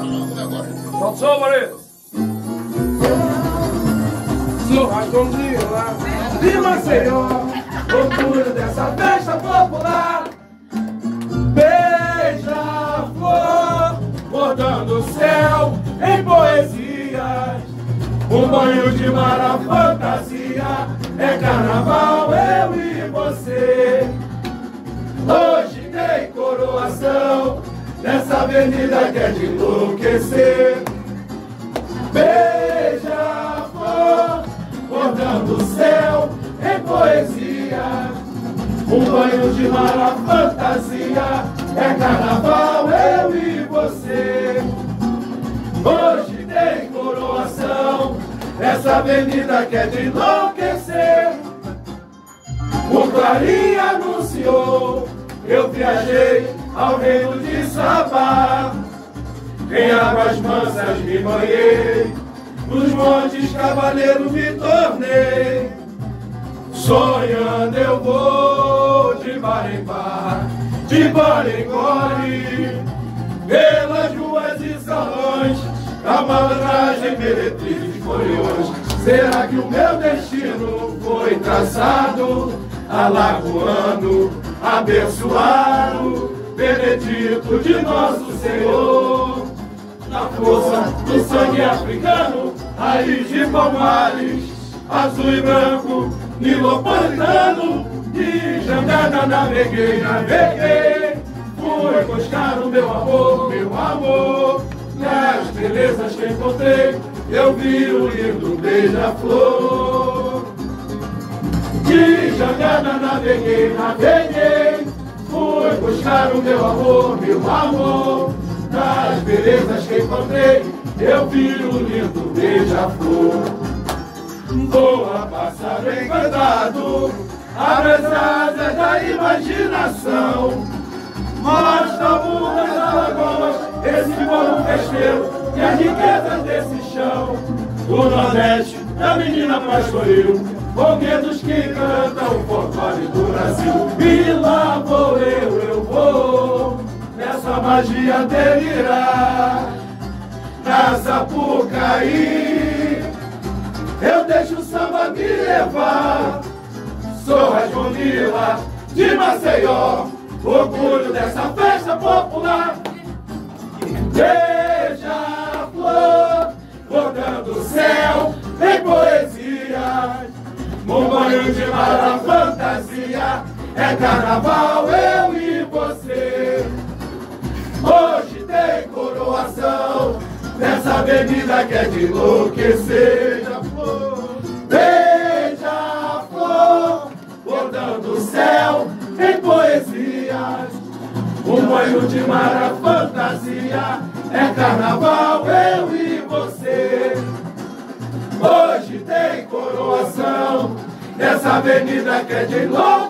Solta o som, Maria. Sou Radondila de Maceió, orgulho dessa festa popular. Beija-flor, bordando o céu em poesias. Um banho de mar, fantasia, é avenida que é de enlouquecer. Beija-flor, bordando o céu em poesia. Um banho de mar, a fantasia, é carnaval, eu e você. Hoje tem coroação, essa avenida que é de enlouquecer. O Clarim anunciou, eu viajei ao reino de Sabá. Em águas mansas me banhei, nos montes cavaleiro me tornei. Sonhando eu vou de bar em bar, de bar em gole, pelas ruas e salões, a malandragem, meretrizes e foliões. Será que o meu destino foi traçado, alagoano, abençoado, benedito de nosso Senhor? Na força do sangue africano, raiz de palmares, azul e branco, nilopolitano, de jangada naveguei, naveguei, fui buscar o meu amor, meu amor, nas belezas que encontrei, eu vi o lindo beija-flor. De jangada naveguei, naveguei, buscar o meu amor, meu amor, nas belezas que encontrei, eu vi o lindo beija-flor. Voa, pássaro encantado, abre as asas da imaginação. Mostra o mundo das alagoas, esse bolo festeiro e as riquezas desse chão. O Nordeste da menina pastoril, foguetos que cantam o folclore do Brasil. Eu vou, nessa magia delirar, na Sapucaí. Eu deixo o samba me levar. Sou Rasmondila de Maceió, orgulho dessa festa popular. Beija-flor, bordando o céu em poesias. Um banho de mar, a fantasia. É carnaval, eu avenida que é de enlouquecer. Beija-flor, bordando o céu em poesias. Um banho de mar, a fantasia. É carnaval, eu e você. Hoje tem coroação nessa avenida que é de enlouquecer.